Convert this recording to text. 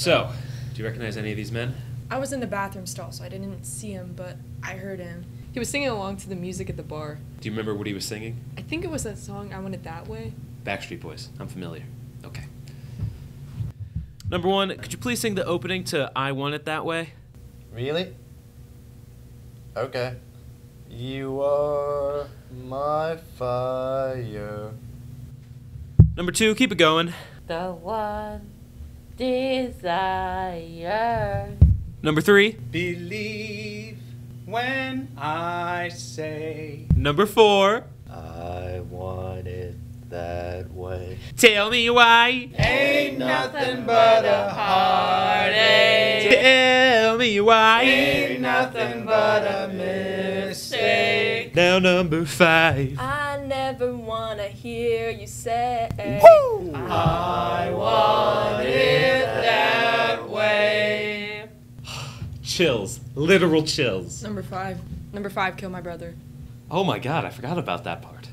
So, do you recognize any of these men? I was in the bathroom stall, so I didn't see him, but I heard him. He was singing along to the music at the bar. Do you remember what he was singing? I think it was that song I Want It That Way. Backstreet Boys. I'm familiar. Okay. Number one, could you please sing the opening to I Want It That Way? Really? Okay. You are my fire. Number two, keep it going. The one desire. Number three. Believe when I say. Number four. I want it that way. Tell me why. Ain't nothing but a heartache. Tell me why. Ain't nothing but a mistake. Now number five. I never wanna hear you say. I Chills. Literal chills. Number five. Number five, kill my brother. Oh my god, I forgot about that part.